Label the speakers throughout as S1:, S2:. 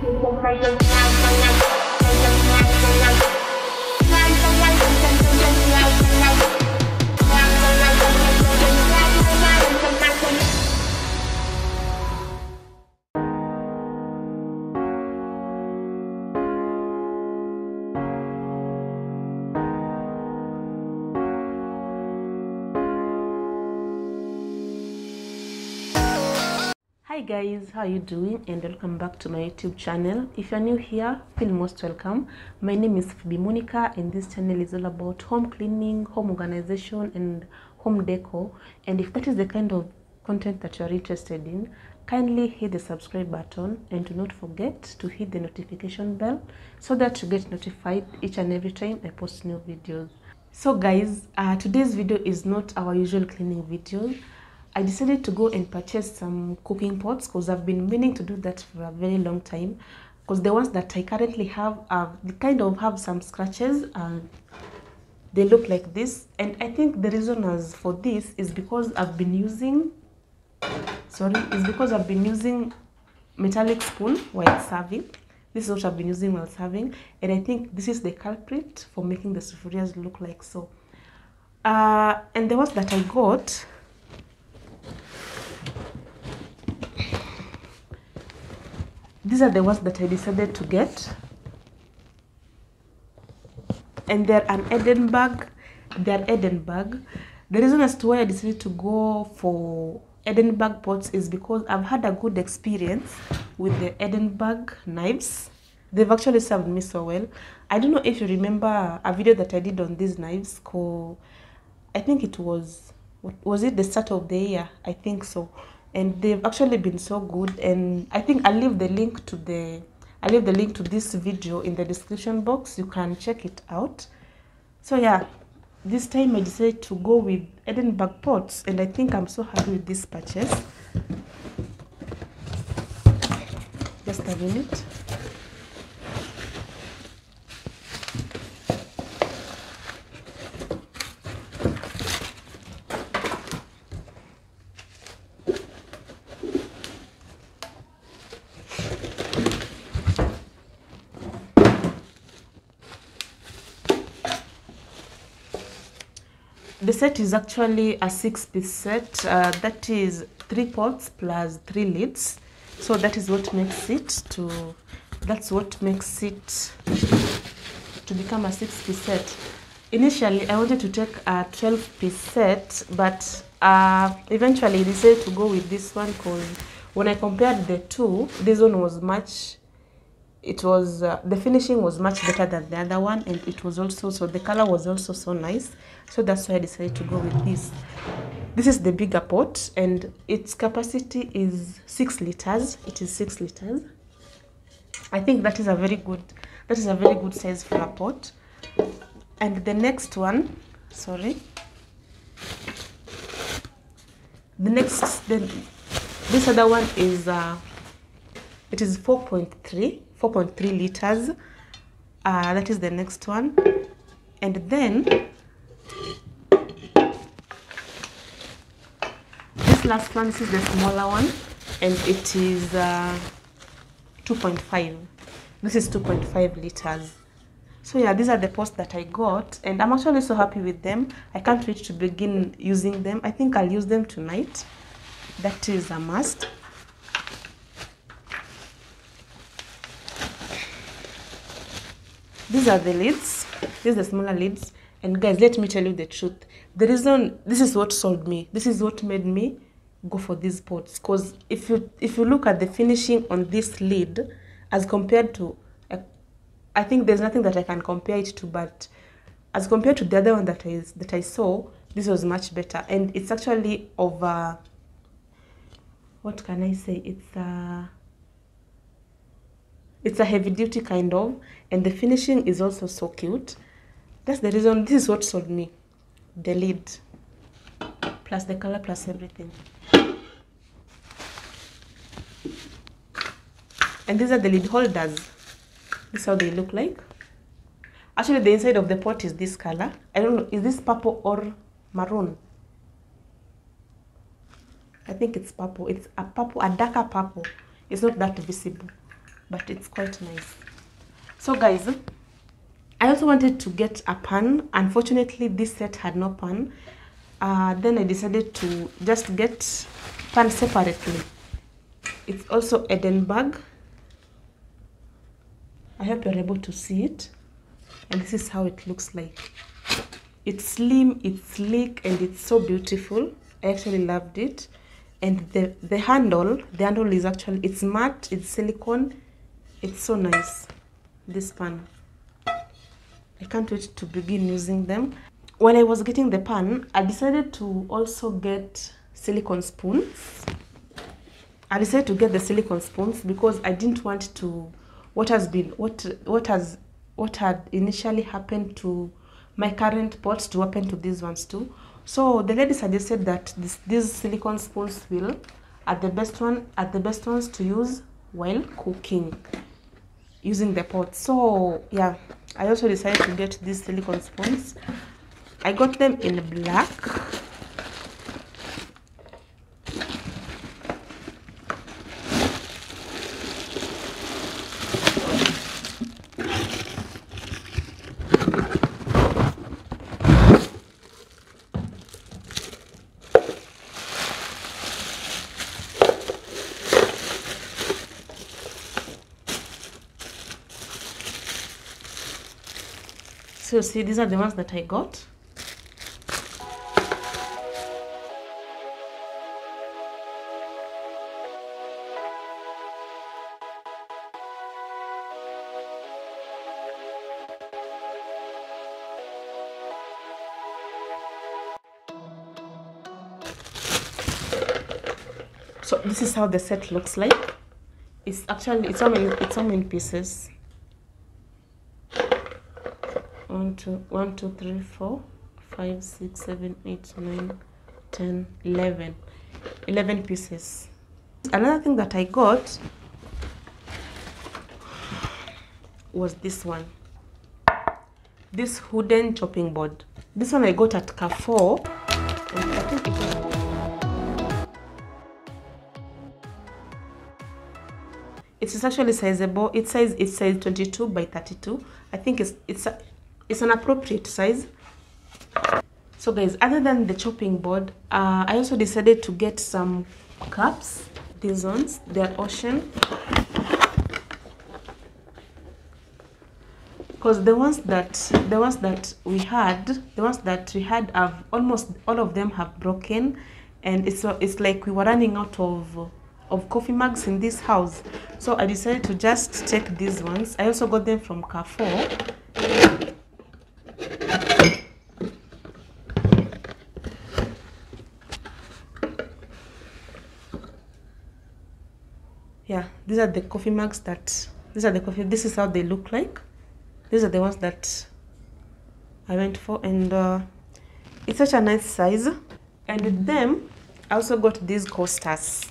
S1: Oh my god, oh my. Hi guys, how are you doing? And welcome back to my YouTube channel. If you're new here, feel most welcome. My name is Phoebe Monica and this channel is all about home cleaning, home organization and home decor. And if that is the kind of content that you're interested in, kindly hit the subscribe button and do not forget to hit the notification bell so that you get notified each and every time I post new videos. So guys, uh, today's video is not our usual cleaning video. I decided to go and purchase some cooking pots because I've been meaning to do that for a very long time. Because the ones that I currently have, they kind of have some scratches and they look like this. And I think the reason as for this is because I've been using, sorry, is because I've been using metallic spoon while serving. This is what I've been using while serving. And I think this is the culprit for making the sufurias look like so. Uh, and the ones that I got, these are the ones that I decided to get. And they're an Edinburgh, they're Edinburgh. The reason as to why I decided to go for Edinburgh pots is because I've had a good experience with the Edinburgh knives. They've actually served me so well. I don't know if you remember a video that I did on these knives called, I think it was, was it the start of the year? I think so and they've actually been so good. And i think i'll leave the link to the i'll leave the link to this video in the description box. You can check it out. So yeah this time i decided to go with edenberg pots and i think i'm so happy with this purchase. Just a minute set is actually a six piece set. Uh, that is three pots plus three lids. So that is what makes it to that's what makes it to become a six piece set. Initially i wanted to take a 12 piece set but uh, eventually I decided to go with this one because when i compared the two this one was much it was uh, the finishing was much better than the other one and it was also so the color was also so nice. So that's why i decided to go with this. This is the bigger pot and its capacity is six liters. It is six liters. I think that is a very good that is a very good size for a pot. And the next one sorry. The next then this other one is uh it is 4.3 4.3 liters. Uh, that is the next one. And then this last one this is the smaller one and it is uh, 2.5 this is 2.5 liters. So yeah these are the posts that i got and i'm actually so happy with them. I can't wait to begin using them. I think i'll use them tonight. That is a must these are the lids these are the smaller lids and guys let me tell you the truth. The reason this is what sold me. This is what made me go for these pots because if you if you look at the finishing on this lid as compared to i think there's nothing that i can compare it to but as compared to the other one that i that i saw this was much better. And it's actually over what can i say? It's uh it's a heavy duty kind of and the finishing is also so cute. That's the reason this is what sold me. The lid. Plus the color plus everything. And these are the lid holders. This is how they look like. Actually the inside of the pot is this color. I don't know is this purple or maroon? I think it's purple. It's a purple a darker purple. It's not that visible but it's quite nice. So guys i also wanted to get a pan. Unfortunately this set had no pan. Uh, then i decided to just get pan separately. It's also edenberg i hope you're able to see it. And this is how it looks like. It's slim it's sleek and it's so beautiful. I actually loved it. And the the handle the handle is actually it's matte it's silicone it's so nice this pan. I can't wait to begin using them. When i was getting the pan i decided to also get silicone spoons. I decided to get the silicone spoons because i didn't want to what has been what what has what had initially happened to my current pots to happen to these ones too. So the lady suggested that this, these silicone spoons will are the best one are the best ones to use while cooking using the pot. So yeah i also decided to get these silicone spoons. I got them in black so see these are the ones that i got? So this is how the set looks like. It's actually it's all in it's in pieces one two one two three four five six seven eight nine ten eleven. Eleven pieces. Another thing that i got was this one. This wooden chopping board. This one i got at carrefour. And I think it was it is actually sizable. It says it's size 22 by 32 i think it's it's it's an appropriate size. So guys other than the chopping board uh, i also decided to get some cups these ones they're ocean. Because the ones that the ones that we had the ones that we had have almost all of them have broken. And it's it's like we were running out of of coffee mugs in this house. So i decided to just take these ones. I also got them from carrefour yeah these are the coffee mugs that these are the coffee this is how they look like. These are the ones that i went for and uh, it's such a nice size. And with them i also got these coasters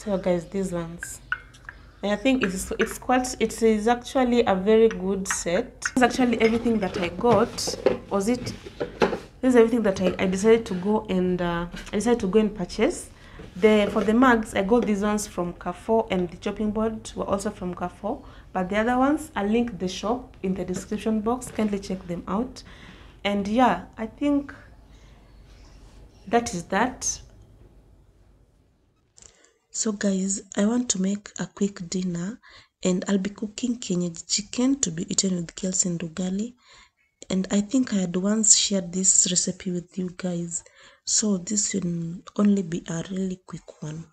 S1: so guys these ones. I think it's it's quite it is actually a very good set. Is actually everything that i got. Was it this is everything that i, I decided to go and uh, i decided to go and purchase. The for the mugs i got these ones from carrefour and the chopping board were also from carrefour. But the other ones i link the shop in the description box. Kindly check them out. And yeah i think that is that so guys i want to make a quick dinner and i'll be cooking kienyeji chicken to be eaten with kales and ugali and i think i had once shared this recipe with you guys. So this will only be a really quick one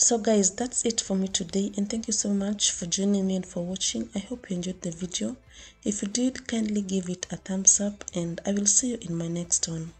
S1: so guys that's it for me today and thank you so much for joining me and for watching. I hope you enjoyed the video. If you did kindly give it a thumbs up and i will see you in my next one